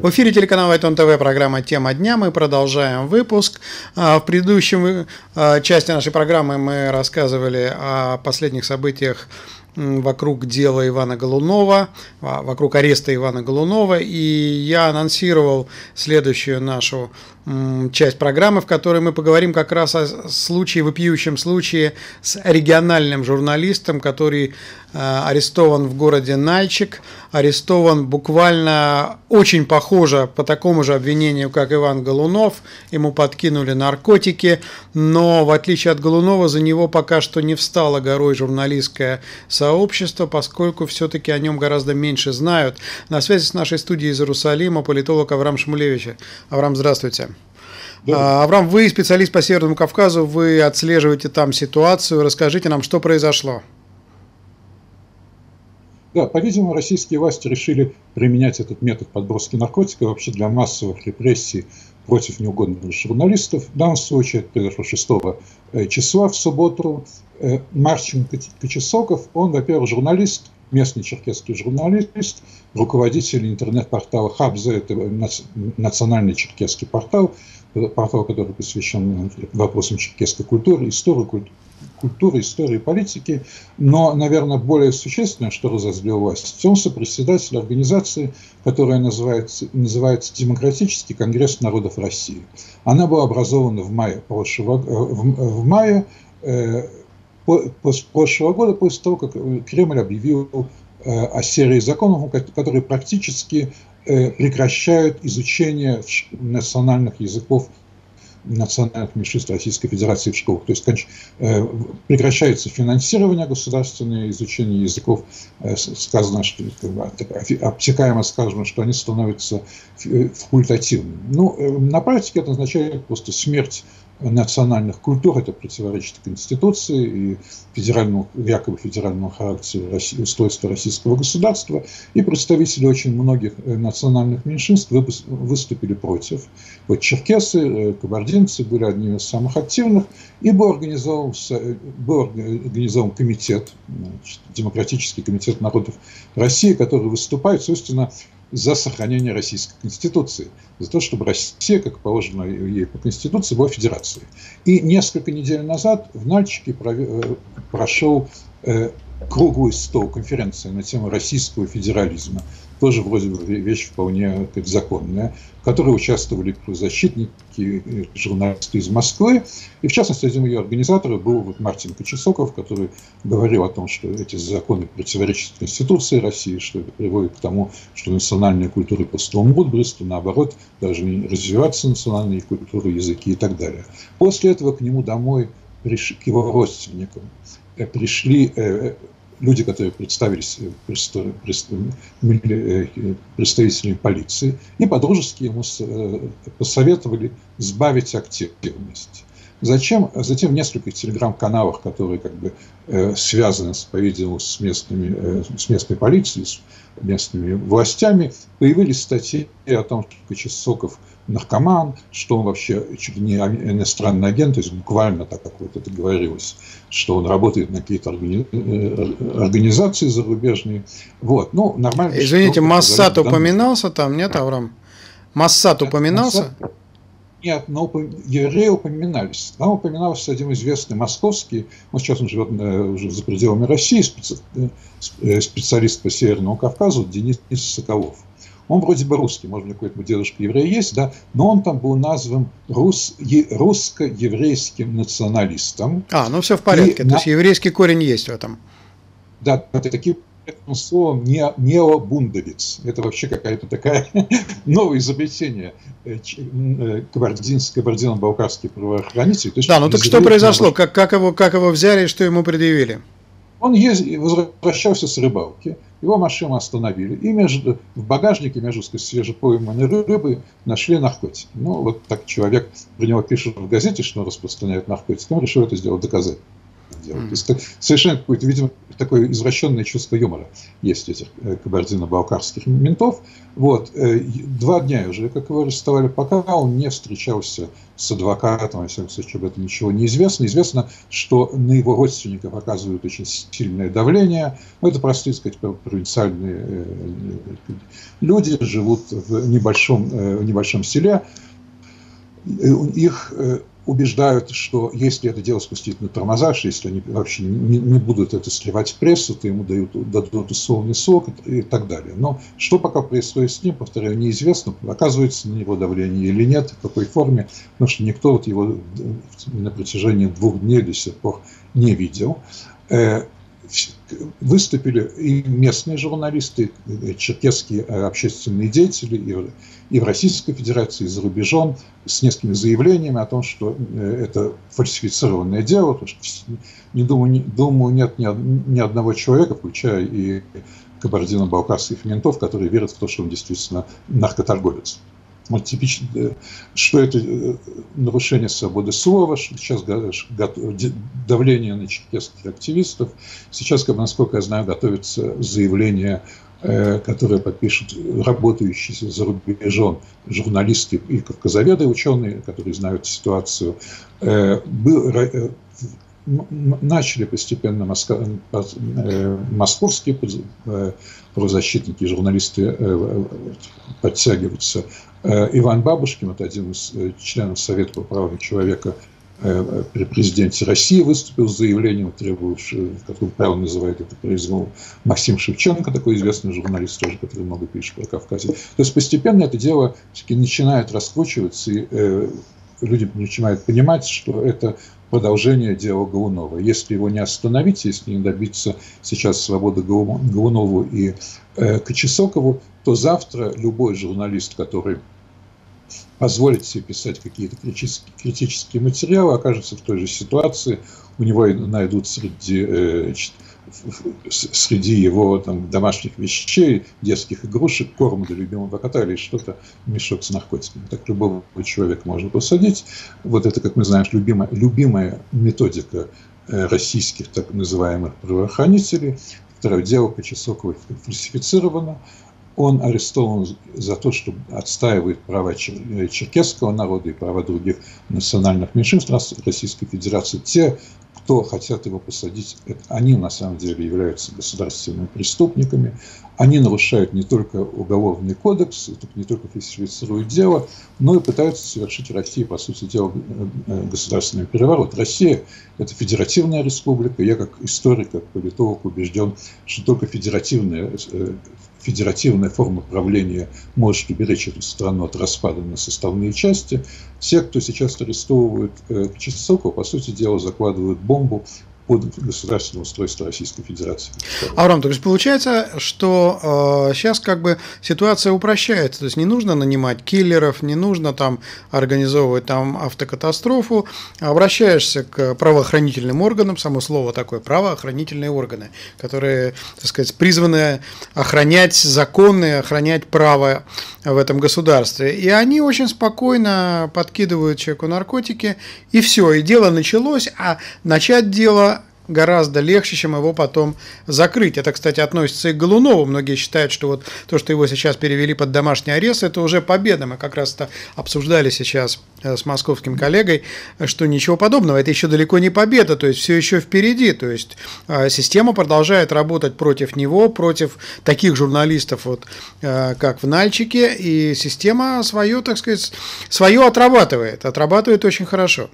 В эфире телеканала Айтон ТВ программа «Тема дня». Мы продолжаем выпуск. А, в предыдущем а, части нашей программы мы рассказывали о последних событиях вокруг дела Ивана Голунова, а, вокруг ареста Ивана Голунова, и я анонсировал следующую нашу часть программы, в которой мы поговорим как раз о случае, вопиющем случае с региональным журналистом, который э, арестован в городе Нальчик, арестован буквально очень похоже по такому же обвинению, как Иван Голунов, ему подкинули наркотики, но в отличие от Голунова за него пока что не встало горой журналистское сообщество, поскольку все-таки о нем гораздо меньше знают. На связи с нашей студией из Иерусалима политолог Авраам Шмулевич. Авраам, здравствуйте. Да. Авраам, вы специалист по Северному Кавказу, вы отслеживаете там ситуацию. Расскажите нам, что произошло. Да, по-видимому, российские власти решили применять этот метод подброски наркотиков вообще для массовых репрессий против неугодных журналистов. В данном случае это произошло 6 э, числа в субботу. Э, Марченко Кочесоков, он, во-первых, журналист, местный черкесский журналист, руководитель интернет-портала Хабза, это национальный черкесский портал, портал, который посвящен вопросам черкесской культуры, истории, культуры, истории, политики. Но, наверное, более существенное, что разозлило власть, он сопредседатель организации, которая называется, называется Демократический конгресс народов России. Она была образована в мае прошлого, э, в, в мае э, прошлого года, после того, как Кремль объявил э, о серии законов, которые практически Э, прекращают изучение национальных языков национальных меньшинств Российской Федерации в школах. То есть э, прекращается финансирование государственное, изучение языков. Э, сказано, что как бы, обтекаемо сказано, что они становятся факультативными. Ну, на практике это означает просто смерть национальных культур, это противоречит Конституции и федеральному, якобы федеральному характеру России, устройства российского государства, и представители очень многих э, национальных меньшинств выступили против. Вот черкесы, э, кабардинцы были одними из самых активных, и был организован, был организован комитет, Демократический комитет народов России, который выступает, собственно, за сохранение Российской Конституции, за то, чтобы Россия, как положено ей по Конституции, была федерацией. И несколько недель назад в Нальчике э, прошел э, круглый стол конференции на тему российского федерализма тоже вроде бы вещь вполне так, законная, в которой участвовали защитники, журналисты из Москвы. И в частности, один ее организаторов был вот Мартин Кочесоков, который говорил о том, что эти законы противоречат Конституции России, что это приводит к тому, что национальная культура просто умрут быстро, наоборот, даже развиваться национальные культуры, языки и так далее. После этого к нему домой, к его родственникам, э, пришли э, люди, которые представились э, представителями полиции, и подружески ему э, посоветовали сбавить активность. Зачем? Затем в нескольких телеграм-каналах, которые как бы э, связаны, по-видимому, с, местными, э, с местной полицией, с местными властями, появились статьи о том, что Кочесоков наркоман, что он вообще чуть не иностранный агент, то есть буквально так, как вот это говорилось, что он работает на какие-то органи... Э, организации зарубежные. Вот, ну, нормально. Извините, Массад упоминался там, нет, Авраам? Массад упоминался? Массад... Нет, но евреи упоминались. Там упоминался один известный московский, он сейчас он живет уже за пределами России, э, э, специалист по Северному Кавказу Денис Соколов. Он вроде бы русский, может быть, какой-то дедушка еврей есть, да, но он там был назван рус, русско-еврейским националистом. А, ну все в порядке, и то на... есть еврейский корень есть в этом. Да, это такие этим словом не, необундовец. Это вообще какая-то такая новое изобретение э, э, кабардино-балкарских правоохранителей. Да, ну так что произошло? Как, как, его, как его взяли и что ему предъявили? Он ездил, возвращался с рыбалки, его машину остановили, и между, в багажнике между свежепойманной рыбой нашли наркотики. Ну, вот так человек, про него пишут в газете, что он распространяет наркотики, он решил это сделать, доказать делать. Mm-hmm. То есть совершенно какое-то, видимо, такое извращенное чувство юмора есть этих э, кабардино-балкарских ментов. Вот. Э, два дня уже, как его арестовали, пока он не встречался с адвокатом, во всяком случае, об этом ничего не известно. Известно, что на его родственников оказывают очень сильное давление. Ну, это простые, сказать, провинциальные э, люди, живут в небольшом, в небольшом селе. Их убеждают, что если это дело спустить на тормоза, что если они вообще не, не будут это сливать в прессу, то ему дают, дадут условный срок и так далее. Но что пока происходит с ним, повторяю, неизвестно, оказывается на него давление или нет, в какой форме, потому что никто вот его на протяжении двух дней до сих пор не видел. Выступили и местные журналисты, и черкесские общественные деятели, и, и в Российской Федерации, и за рубежом, с несколькими заявлениями о том, что э, это фальсифицированное дело. Потому что, не думаю, не, думаю, нет ни, ни одного человека, включая и кабардино-балкарских ментов, которые верят в то, что он действительно наркоторговец вот типично, что это э, нарушение свободы слова, что сейчас давление на черкесских активистов. Сейчас, насколько я знаю, готовится заявление, э, которое подпишут работающие за рубежом журналисты и кавказоведы, ученые, которые знают ситуацию. Э, начали постепенно московские правозащитники, журналисты подтягиваться Э, Иван Бабушкин, это один из э, членов Совета по правам человека э, при президенте России, выступил с заявлением, требующим, как он правильно называет это произвол, Максим Шевченко, такой известный журналист тоже, который много пишет про Кавказе. То есть постепенно это дело начинает раскручиваться, и люди начинают понимать, что это продолжение дела Голунова. Если его не остановить, если не добиться сейчас свободы Голунову и э, Кочесокову, то завтра любой журналист, который позволит себе писать какие-то критические, материалы, окажется в той же ситуации. У него найдут среди э, среди его там, домашних вещей, детских игрушек, корм для любимого кота или что-то, мешок с наркотиками. Так любого человека можно посадить. Вот это, как мы знаем, любимая, любимая методика э, российских так называемых правоохранителей. Второе дело по Чесоковой фальсифицировано. Он арестован за то, что отстаивает права э, черкесского народа и права других национальных меньшинств Российской Федерации. Те кто хотят его посадить, это они на самом деле являются государственными преступниками. Они нарушают не только уголовный кодекс, не только фальсифицируют дело, но и пытаются совершить России, по сути дела, э, государственный переворот. Россия – это федеративная республика. Я как историк, как политолог убежден, что только федеративная э, федеративная форма правления может уберечь эту страну от распада на составные части. Те, кто сейчас арестовывают э, Чесокова, по сути дела, закладывают бомбу под государственное устройство Российской Федерации. Авраам, то есть получается, что э, сейчас как бы ситуация упрощается, то есть не нужно нанимать киллеров, не нужно там организовывать там автокатастрофу, обращаешься к правоохранительным органам, само слово такое, правоохранительные органы, которые, так сказать, призваны охранять законы, охранять право в этом государстве. И они очень спокойно подкидывают человеку наркотики, и все, и дело началось, а начать дело гораздо легче, чем его потом закрыть. Это, кстати, относится и к Голунову. Многие считают, что вот то, что его сейчас перевели под домашний арест, это уже победа. Мы как раз это обсуждали сейчас э, с московским коллегой, что ничего подобного. Это еще далеко не победа, то есть все еще впереди. То есть э, система продолжает работать против него, против таких журналистов, вот, э, как в Нальчике, и система свое, так сказать, свое отрабатывает. Отрабатывает очень хорошо.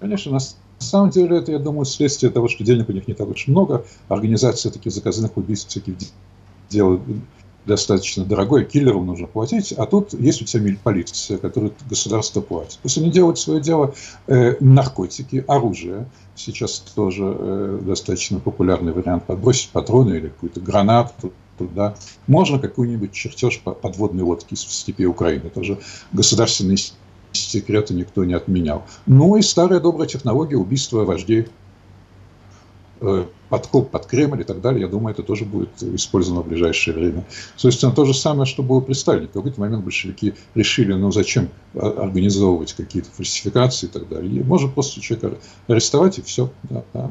Конечно, у нас на самом деле это, я думаю, следствие того, что денег у них не так уж много. Организация таких заказанных убийств всяких делает достаточно дорогой, киллерам нужно платить, а тут есть у тебя полиция, которую государство платит. Пусть они делают свое дело, э, наркотики, оружие, сейчас тоже э, достаточно популярный вариант, подбросить патроны или какую-то гранату туда. Можно какой-нибудь чертеж подводной лодки в степи Украины, тоже государственный секрета никто не отменял. Ну и старая добрая технология убийства вождей. Подкоп под Кремль и так далее, я думаю, это тоже будет использовано в ближайшее время. Собственно, то же самое, что было при Сталине. В какой-то момент большевики решили, ну зачем организовывать какие-то фальсификации и так далее. И можно просто человека арестовать и все. Да, да.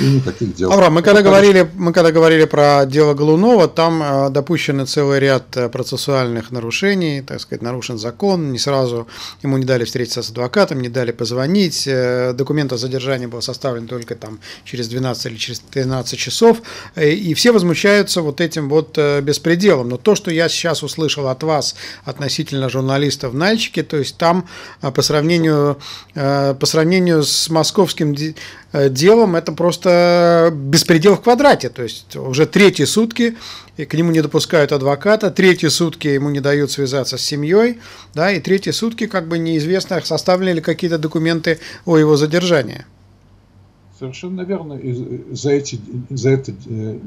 И никаких дел. Авраам, мы когда, говорили, мы когда говорили про дело Голунова, там э, допущены целый ряд э, процессуальных нарушений, так сказать, нарушен закон, не сразу ему не дали встретиться с адвокатом, не дали позвонить, э, документ о задержании был составлен только там через 12 или через 13 часов, и все возмущаются вот этим вот беспределом. Но то, что я сейчас услышал от вас относительно журналистов в Нальчике, то есть там по сравнению, по сравнению с московским делом это просто беспредел в квадрате, то есть уже третьи сутки и к нему не допускают адвоката, третьи сутки ему не дают связаться с семьей, да, и третьи сутки как бы неизвестно, составлены ли какие-то документы о его задержании. Совершенно верно. И за, эти, за это э,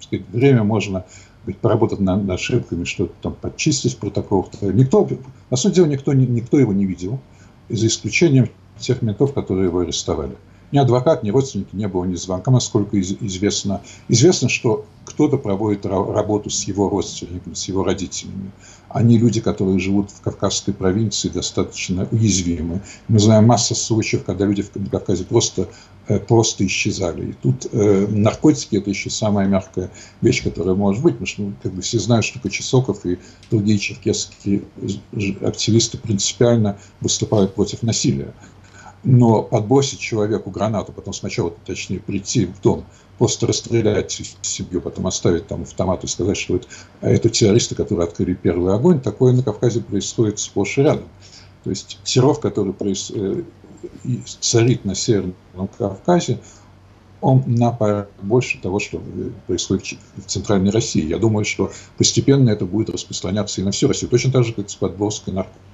сказать, время можно быть, поработать над ошибками, что-то там подчистить в протоколах. Никто, на самом деле, никто, никто его не видел, за исключением тех ментов, которые его арестовали. Ни адвокат, ни родственники не было ни звонка, насколько известно. Известно, что кто-то проводит работу с его родственниками, с его родителями. Они люди, которые живут в Кавказской провинции, достаточно уязвимы. Мы знаем массу случаев, когда люди в Кавказе просто, э, просто исчезали. И тут э, наркотики – это еще самая мягкая вещь, которая может быть, потому что ну, как бы все знают, что Кочесоков и другие черкесские активисты принципиально выступают против насилия. Но подбросить человеку гранату, потом сначала, точнее, прийти в дом, просто расстрелять семью, потом оставить там автомат и сказать, что это, это террористы, которые открыли первый огонь, такое на Кавказе происходит сплошь и рядом. То есть террор, который проис... Э, царит на Северном Кавказе, он на больше того, что происходит в Центральной России. Я думаю, что постепенно это будет распространяться и на всю Россию. Точно так же, как с подброской наркотиков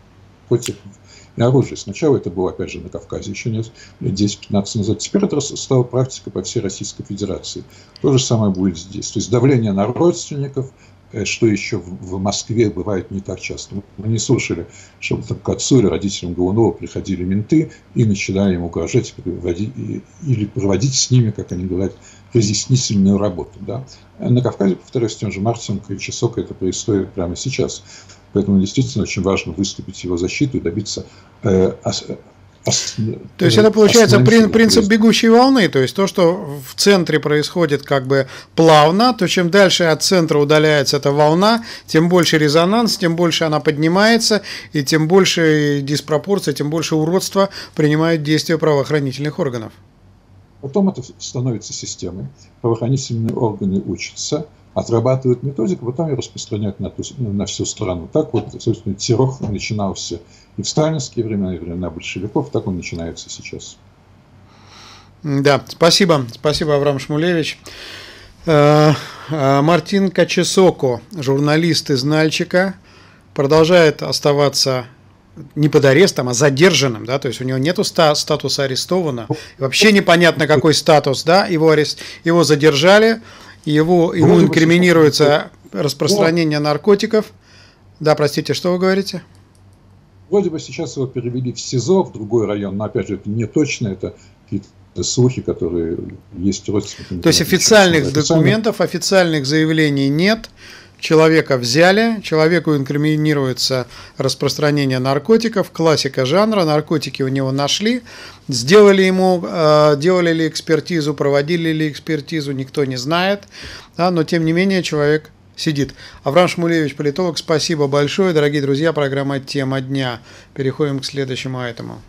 и оружие. Сначала это было, опять же, на Кавказе еще лет 10-15 назад. Теперь это стала практика по всей Российской Федерации. То же самое будет здесь. То есть давление на родственников, э, что еще в Москве бывает не так часто. Мы не слушали, чтобы там к отцу или родителям Голунова приходили менты и начинали ему угрожать или проводить с ними, как они говорят, разъяснительную работу. Да? На Кавказе, повторюсь, тем же Марченко и Чесока это происходит прямо сейчас. Поэтому действительно очень важно выступить в его защиту и добиться э, то есть это получается принцип бегущей волны, то есть то, что в центре происходит как бы плавно, то чем дальше от центра удаляется эта волна, тем больше резонанс, тем больше она поднимается, и тем больше диспропорция, тем больше уродства принимают действия правоохранительных органов. Потом это становится системой, правоохранительные органы учатся, отрабатывают методику, потом ее распространяют на, на всю страну. Так вот, собственно, террор начинался и в сталинские времена, и времена большевиков, так он начинается сейчас. Да, спасибо. Спасибо, Авраам Шмулевич. Э, э, Мартин Качесоко, журналист из Нальчика, продолжает оставаться не под арестом, а задержанным, да, то есть у него нету ста статуса арестованного, вообще непонятно какой статус, да, его арест, его задержали, его, ему инкриминируется распространение наркотиков. Да, простите, что вы говорите? Вроде бы сейчас его перевели в СИЗО, в другой район, но опять же это не точно, это какие-то слухи, которые есть родственники. То есть официальных документов, официальных заявлений нет человека взяли, человеку инкриминируется распространение наркотиков, классика жанра, наркотики у него нашли, сделали ему, э, делали ли экспертизу, проводили ли экспертизу, никто не знает, да, но тем не менее человек сидит. Авраам Шмулевич, политолог, спасибо большое, дорогие друзья, программа «Тема дня». Переходим к следующему этому.